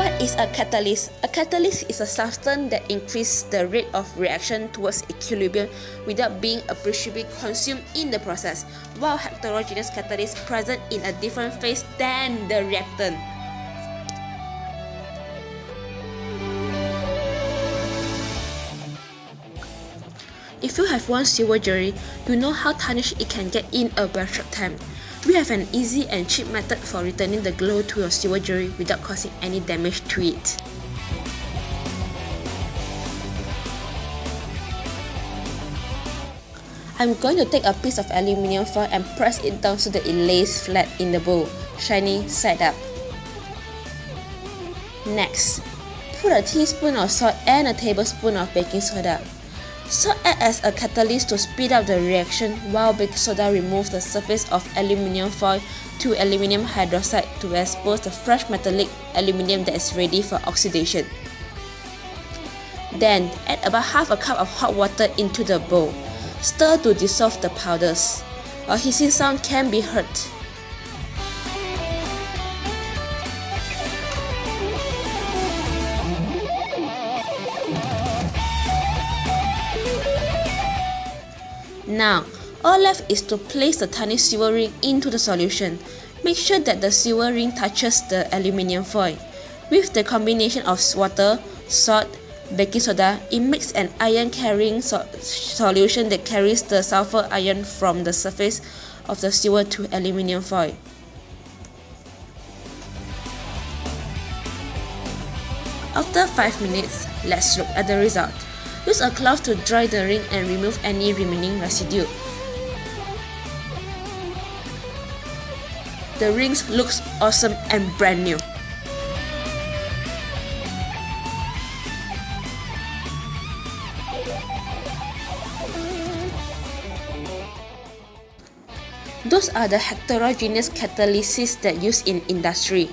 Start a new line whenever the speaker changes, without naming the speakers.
What is a catalyst? A catalyst is a substance that increases the rate of reaction towards equilibrium without being appreciably consumed in the process, while heterogeneous catalysts present in a different phase than the reactant. If you have one silver jewelry, you know how tarnished it can get in a very short time. We have an easy and cheap method for returning the glow to your silver jewelry without causing any damage to it. I'm going to take a piece of aluminium foil and press it down so that it lays flat in the bowl, shiny side up. Next, put a teaspoon of salt and a tablespoon of baking soda. Salt acts as a catalyst to speed up the reaction while baking soda removes the surface of aluminium foil to aluminium hydroxide to expose the fresh metallic aluminium that is ready for oxidation. Then, add about half a cup of hot water into the bowl. Stir to dissolve the powders. A hissing sound can be heard. Now, all left is to place the tiny silver ring into the solution. Make sure that the silver ring touches the aluminium foil. With the combination of water, salt, baking soda, it makes an ion carrying so solution that carries the sulfur ion from the surface of the silver to aluminium foil. After 5 minutes, let's look at the result. Use a cloth to dry the ring and remove any remaining residue. The rings looks awesome and brand new. Those are the heterogeneous catalysts that used in industry.